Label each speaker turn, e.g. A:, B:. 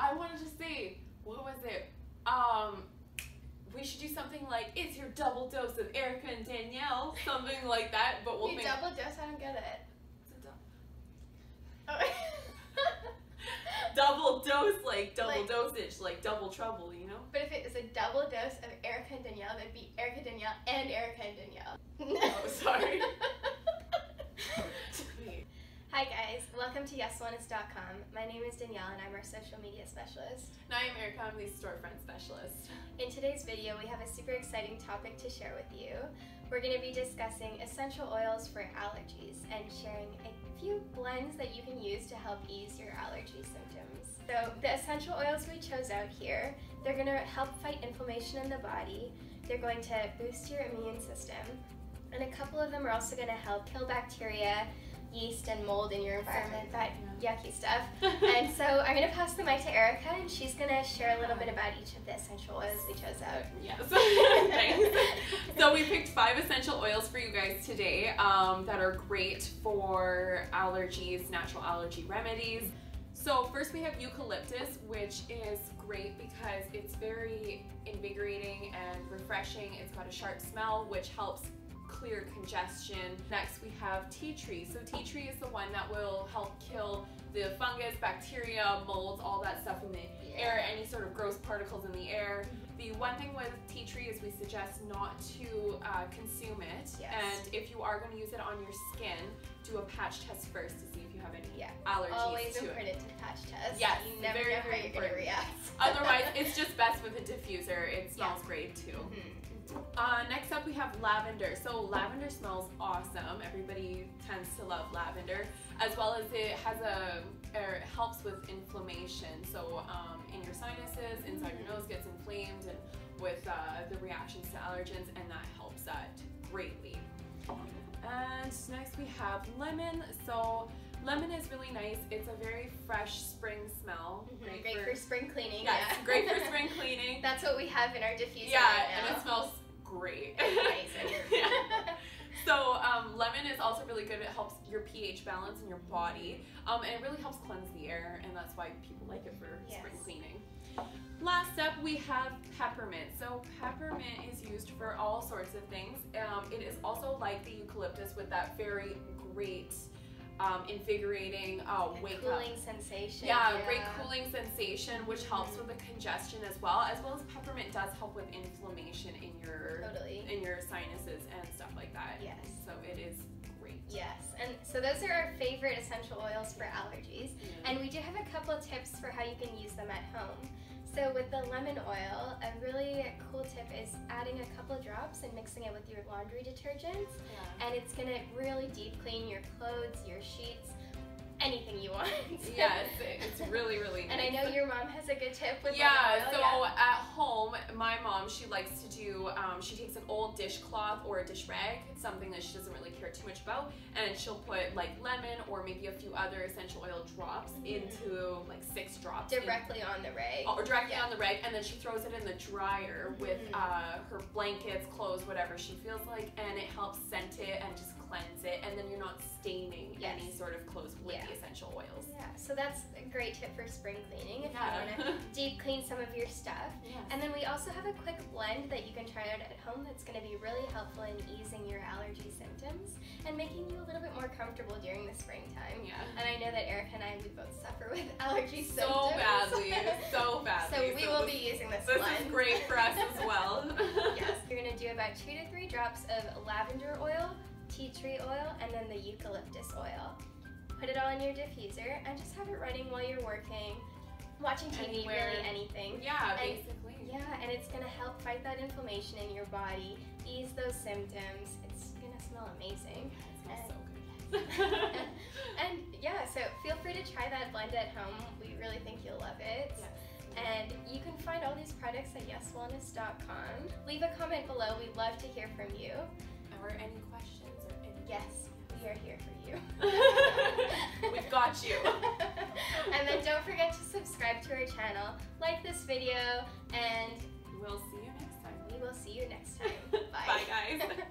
A: I wanted to say, what was it? Um, we should do something like it's your double dose of Erica and Danielle, something like that. But we'll
B: you
A: make
B: double dose, I don't get it.
A: it's a
B: Oh.
A: double dose, like double
B: Like-
A: dosage, like double trouble, you know?
B: but if it is a double dose of Erica and Danielle, that'd be Erica Danielle and Erica and Danielle.
A: Oh, sorry.
B: Hi guys, welcome to YesWellness.com. My name is Danielle and I'm our social media specialist.
A: And I am Erica, I'm the storefront specialist.
B: In today's video, we have a super exciting topic to share with you. We're going to be discussing essential oils for allergies and sharing a few blends that you can use to help ease your allergy symptoms. So, the essential oils we chose out here, they're going to help fight inflammation in the body. They're going to boost your immune system. And a couple of them are also going to help kill bacteria, yeast, and mold in your environment, that yucky stuff. and so I'm going to pass the mic to Erica, and she's going to share a little bit about each of the essential oils we chose out.
A: Yes. Thanks. So we picked five essential oils for you guys today um, that are great for allergies, natural allergy remedies. So first we have eucalyptus, which is great because it's very invigorating and refreshing. It's got a sharp smell, which helps clear congestion. Next we have tea tree. So tea tree is the one that will help kill the fungus, bacteria, molds, all that stuff in the air, any sort of gross particles in the air. The one thing with tea tree is we suggest not to uh, consume it.
B: Yes.
A: And if you are going to use it on your skin, do a patch test first to see if you have any
B: Yeah.
A: allergies
B: Always
A: to it.
B: important to patch test.
A: Yes,
B: you never
A: very,
B: know
A: very important.
B: react.
A: Otherwise, it's just best with a diffuser. It smells great too.
B: Mhm.
A: Uh, next up, we have lavender. So lavender smells awesome. Everybody tends to love lavender, as well as it has a or it helps with inflammation. So um, in your sinuses, inside your nose gets inflamed, and with uh, the reactions to allergens, and that helps that greatly. And next we have lemon. So lemon is really nice. It's a very fresh spring smell.
B: Mhm. Great, for, spring cleaning.
A: yes,
B: yeah.
A: great for spring cleaning.
B: That's what we have in our diffuser
A: Yeah,
B: right
A: and it smells great.
B: Amazing.
A: yeah. So um, lemon is also really good. It helps your pH balance in your body, um, and it really helps cleanse the air, and that's why people like it for spring cleaning. Last up, we have peppermint. So peppermint is used for all sorts of things. Um, it is also like the eucalyptus with that very great, um, invigorating uh, wake up.
B: cooling sensation.
A: Yeah, great cooling sensation, which helps
B: Mhm.
A: with the congestion as well, as well as peppermint does help with inflammation in your
B: Totally.
A: in your sinuses and stuff like that.
B: Yes.
A: So it is great.
B: Yes, and so those are our favorite essential oils for allergies.
A: Yeah.
B: And we do have a couple of tips for how you can use them at home. So with the lemon oil, a really cool tip is adding a couple drops and mixing it with your laundry detergent.
A: Yeah.
B: And it's gonna really deep clean your clothes, your sheets, anything you want.
A: Yes, it's really really. nice.
B: And I know your mom has a good tip with
A: Yeah,
B: lemon
A: so
B: oil.
A: at home, my mom, she likes to do, um, she takes an old dishcloth or a dish rag, something that she doesn't really care too much about, and she'll put like lemon or maybe a few other essential oil drops
B: Mhm.
A: into like six drops. in-
B: Directly on the rag.
A: or directly
B: Yeah.
A: on the rag, and then she throws it in the dryer with
B: Mhm.
A: uh, her blankets, clothes, whatever she feels like, and it helps scent it and just cleanse it, and then you're not staining
B: Yes.
A: any sort of clothes with
B: Yeah.
A: the essential oils.
B: Yeah, so that's a great tip for spring cleaning if
A: Yeah.
B: you want to deep clean some of your stuff.
A: Yes.
B: And then we also have a quick blend that you can try out at home that's going to be really helpful in easing your allergy symptoms and making you a little bit more comfortable during the springtime.
A: yeah.
B: And I know that Erica and I, we both suffer with allergy
A: So
B: symptoms.
A: badly, so badly.
B: so we will
A: this-
B: be using this
A: This
B: blend.
A: is great for us as well.
B: yes, you're going to do about two to three drops of lavender oil, tea tree oil, and then the eucalyptus oil. Put it all in your diffuser and just have it running while you're working, watching TV,
A: Anywhere.
B: really anything.
A: Yeah,
B: And-
A: basically.
B: Yeah, and it's gonna help fight that inflammation in your body, ease those symptoms. It's gonna smell amazing.
A: It smells so good.
B: and yeah, so feel free to try that blend at home. We really think you'll love it.
A: Yes.
B: And you can find all these products at yeswellness.com. Leave a comment below. We'd love to hear from you
A: ever any questions or anything.
B: Yes, we are here for you.
A: We've got you.
B: and then don't forget to subscribe to our channel, like this video, and
A: we'll see you next time.
B: We will see you next time. Bye. Bye, guys.